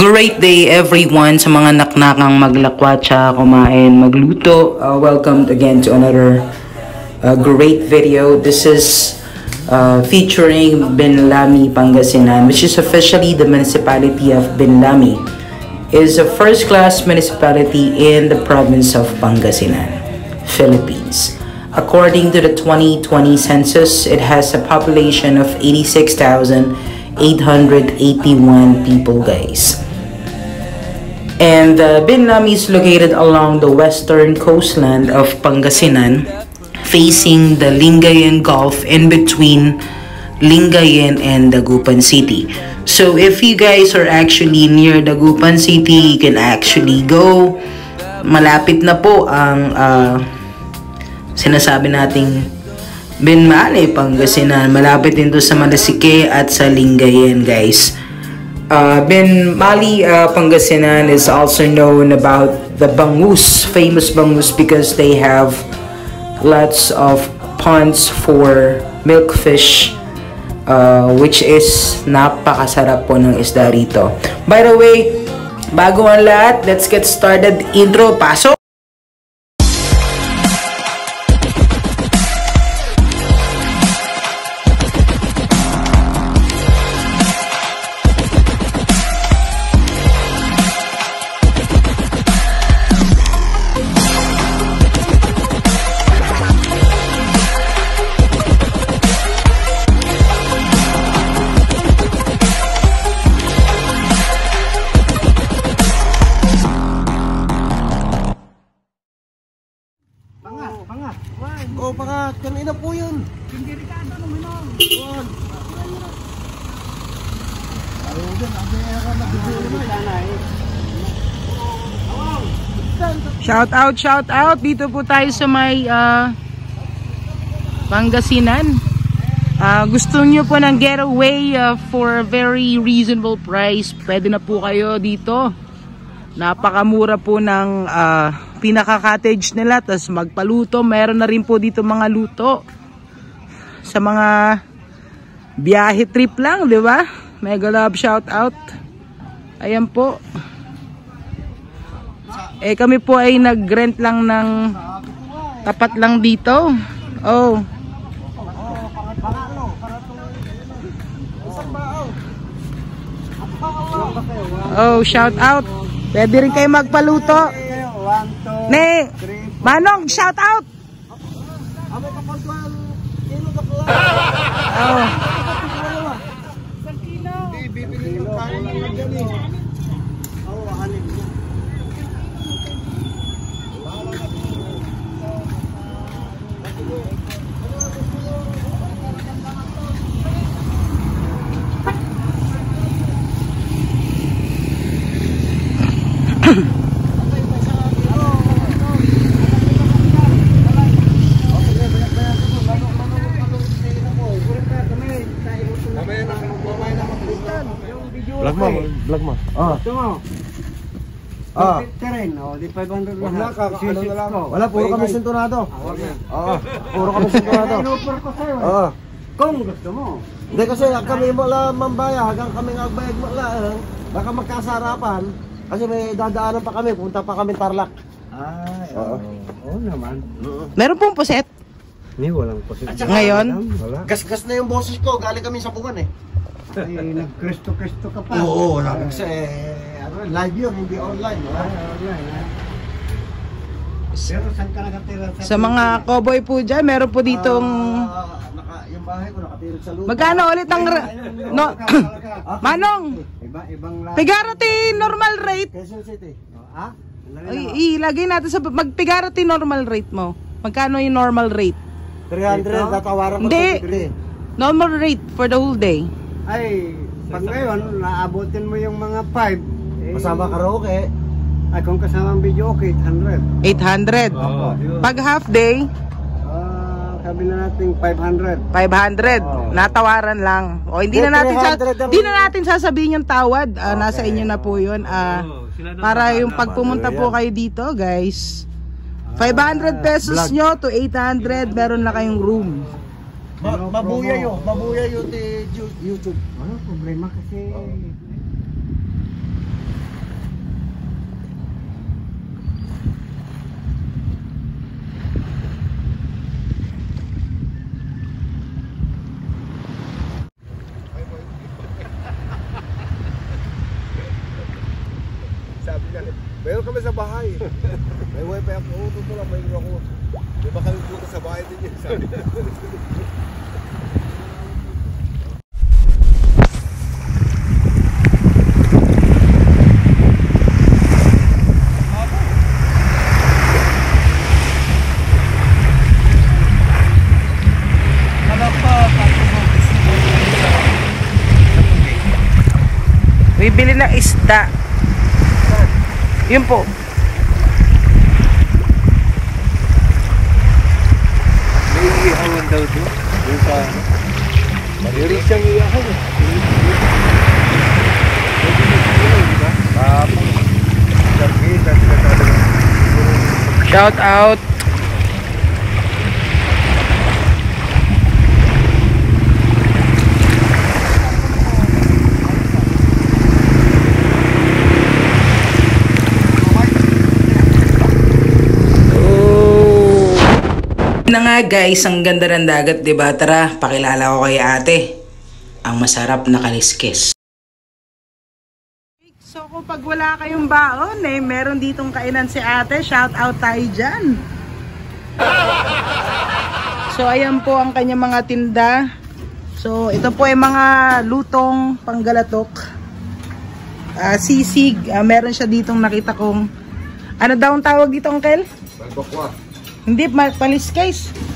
Great day everyone sa mga naknakang maglakwatsa, kumain, magluto. Uh, welcome again to another uh, great video. This is uh, featuring Benlami, Pangasinan, which is officially the municipality of Benlami. It is a first-class municipality in the province of Pangasinan, Philippines. According to the 2020 census, it has a population of 86,881 people, guys. And uh, Binlami is located along the western coastland of Pangasinan, facing the Lingayen Gulf in between Lingayen and Dagupan City. So if you guys are actually near Dagupan City, you can actually go. Malapit na po ang uh, sinasabi nating Binmali, Pangasinan. Malapit din to sa Malasike at sa Lingayen, guys. Uh, Binmali, uh, Pangasinan is also known about the bangus, famous bangus because they have lots of ponds for milkfish uh, which is napakasarap po ng isda rito. By the way, bago ang lahat, let's get started. Intro, pasok! Shout out, shout out. Dito po tayo sa may ah, Pangasinan. Ah, gusto nyo po ng getaway ah, for a very reasonable price. Pwede na po kayo dito. Napakamura po ng ah, pinaka-cottage nila. Tapos magpaluto. Meron na rin po dito mga luto. Sa mga biyahe trip lang, di ba? Mega love shout out. Ayan po. Eh kami po ay nag-rent lang ng tapat lang dito. Oh. Oh, shout out. Pwede rin kayo magpaluto. Ne. Manong, shout out. Oh. Hindi, bibili ng kain lang yan eh. Oo, anim. Vlog mo, vlog mo. Ah. Ito mo. Ah. Terrain, oh, di 500 Wag na, lahat. kakaano na lang. ko. Wala, puro kami sintonado. Wag na. Oo, puro kami sintonado. Inoper ko sa'yo. eh. Oo. Kung gusto mo. Hindi kasi kami mo lang mambaya, hanggang kami nga agbayag mo lang. Baka magkasarapan. Kasi may dadaanan pa kami, punta pa kami Tarlac. Ay, Oo. oo. Naman. Meron pong puset. Ni walang posible. Ngayon? Wala. Gas-gas na yung boses ko, galing kami sa bungan eh. Ay, nag-Kristo-Kristo ka pa. Oo, sabi kasi eh, ano, live yun, hindi online. Ay, Wala. online, ha? Pero saan ka nakatira? Sa mga cowboy po dyan, meron po ditong... Ah, naka, yung bahay ko nakatirit sa lupa. Magkano ulit ang... ra- No, Manong, Iba, ibang lahat. pigarati normal rate. Quezon City. Ha? Ay, ilagay natin sa... Magpigarati normal rate mo. Magkano yung normal rate? 300, tatawaran ko Hindi. 250. Normal rate for the whole day. Ay, pag ngayon, naabutin mo yung mga 5. Eh, Kasama karaoke. Ay, kung kasama ang video, okay, 800. 800. Pag half day, Ah, sabi na natin 500. 500. Oh. Natawaran lang. O hindi na natin sa, 300 ang- hindi na natin sasabihin yung tawad. Ah, Nasa inyo na po 'yun. Ah, para yung pagpumunta po kayo dito, guys. 500 pesos vlog. nyo to 800, meron na kayong room. Ma mabuya yun. Mabuya yun YouTube. Ano problema kasi Meron kami sa bahay. May wifi ako. Oo, totoo lang. May ako. Di ba kami punta sa bahay din yun? Sabi niya. Bibili ng isda. Yun po. May iihawan daw doon. Doon sa ano. Marinig siyang iihawan. Talaga. Shout out. Oh. Guys, ang ganda ng dagat, 'di ba? Tara, pakilala ko kay Ate. Ang masarap na kaliskis. So kung pag wala kayong baon, eh, meron ditong kainan si ate. Shout out tayo dyan. So ayan po ang kanyang mga tinda. So ito po ay mga lutong panggalatok. Ah, sisig. Ah, meron siya ditong nakita kong ano daw ang tawag dito, Uncle? Balbakwa. Hindi, paliskes.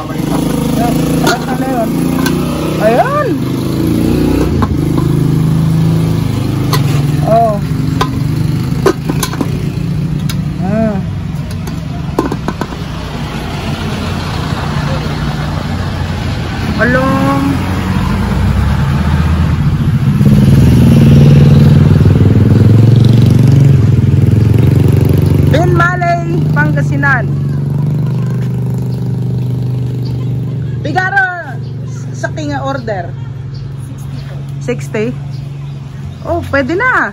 Pamalita. Ano yun? Ayun! Oh. Ah. Along. Ben Malay, Pangasinan. Bigara sa kinga order. 60. Oh, pwede na.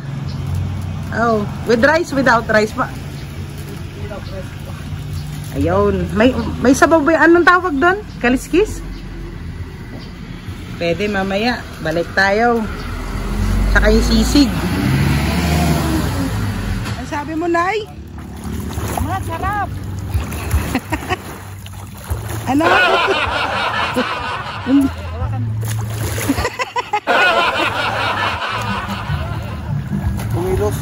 Oh, with rice, without rice pa. Ayun. May, may sabaw ba? Anong tawag doon? Kaliskis? Pwede mamaya. Balik tayo. Saka yung sisig. Ang sabi mo, Nay? Masarap. ano? Kumilos.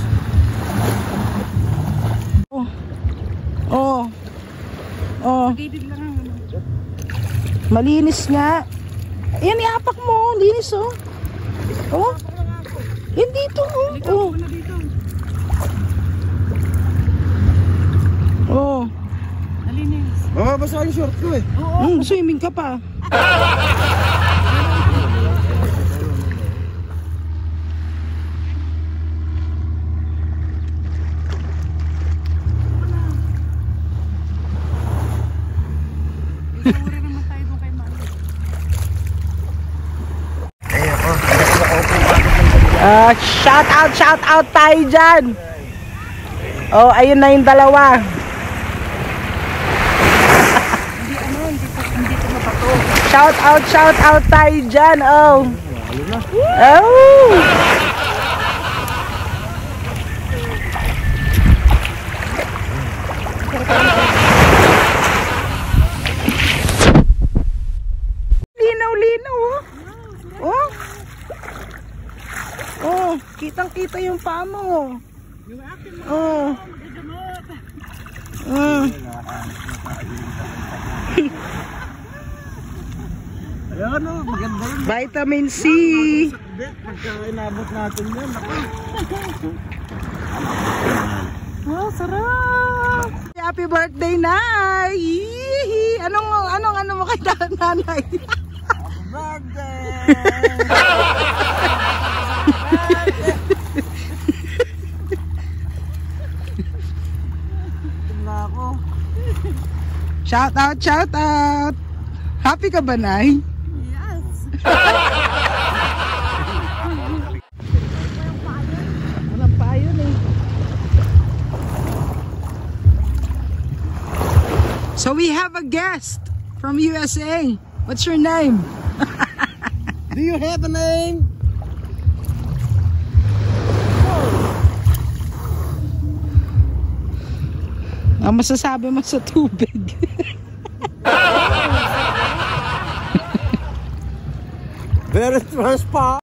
Oh. Oh. Malinis nga. Yan, iapak mo. Linis, oh. Oh. Yan dito, oh. Oh. Oh. Mababasa yung short ko eh. Mm, swimming ka pa. Ah, shout out, shout out tayo dyan. Oh, ayun na yung dalawa. Shout out, shout out tayo dyan. Oh. Oh. Linaw, linaw. Oh. Oh. Oh, kitang-kita yung paa mo. Yung akin mo. Oh. Mm. Ayan o, maganda rin. Vitamin C. Pagka inabot natin yan. Wow, sarap! Happy birthday, Nay! Yee! Anong, anong, ano mo kay nanay? na ako. Shout out, shout out! Happy ka ba, Nay? So we have a guest from USA. What's your name? Do you have a name? Ang masasabi mo sa tubig. Very transparent.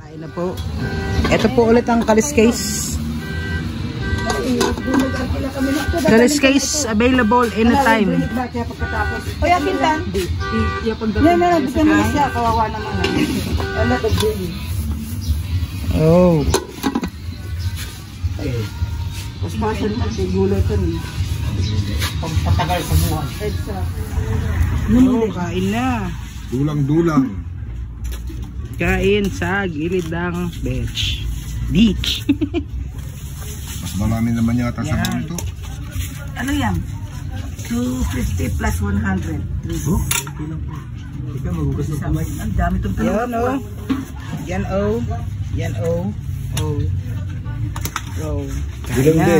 Kain na po. Ito po ulit ang kalis case. Kalis case available anytime. Kuya Pintan. Yan na, bigyan mo siya. Kawawa naman. Ano to, baby? Oh. Mas passion mo si gulay to ni. Pagpatagal sa buhay. Oh, kain na. Dulang-dulang. Kain sa gilid ng beach. Beach. Mas marami naman yata sa Yan. ito. Ano yan? 250 plus 100. Oh? Ang dami itong Yan oh. Yan oh. Yan oh. Oh. Oh. Kain na.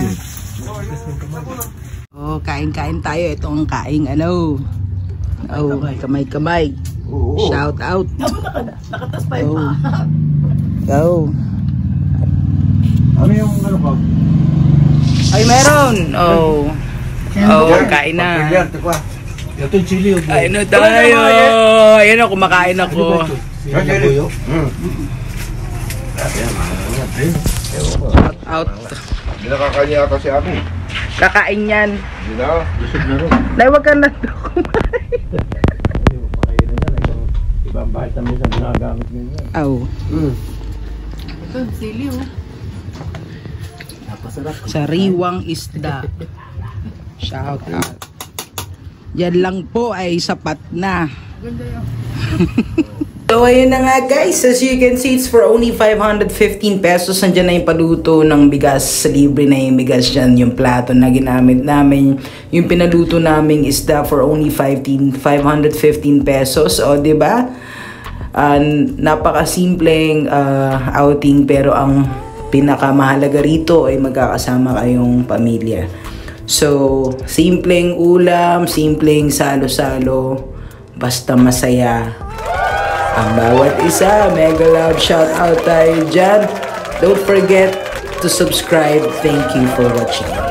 Oh, kain-kain tayo. Ito ang kaing ano. Oh, kamay-kamay. Shout out. Nakatas pa Oh. Go. Ano yung ano ko? Ay, meron. Oh. Oh, kain na. tikwa. Kain na tayo. Ayan o, kumakain ako. Hmm. Shout out. Hindi nakakanya kasi ako. Kakain yan. Hindi na. Busog na rin. Nay, wag ka na kumain. Ibang bahit na minsan ginagamit ngayon. Oh. Hmm. Ito, sili oh. Napasarap. Sariwang isda. Shout out. Yan lang po ay sapat na. Ganda yun. So ayun na nga guys, as you can see it's for only 515 pesos. Nandiyan na yung paluto ng bigas, libre na yung bigas dyan, yung plato na ginamit namin. Yung pinaluto naming isda for only 15, 515 pesos. O ba? Diba? Uh, napakasimpleng uh, outing pero ang pinakamahalaga rito ay magkakasama kayong pamilya. So, simpleng ulam, simpleng salo-salo, basta masaya ang bawat isa. Mega love shout out tayo dyan. Don't forget to subscribe. Thank you for watching.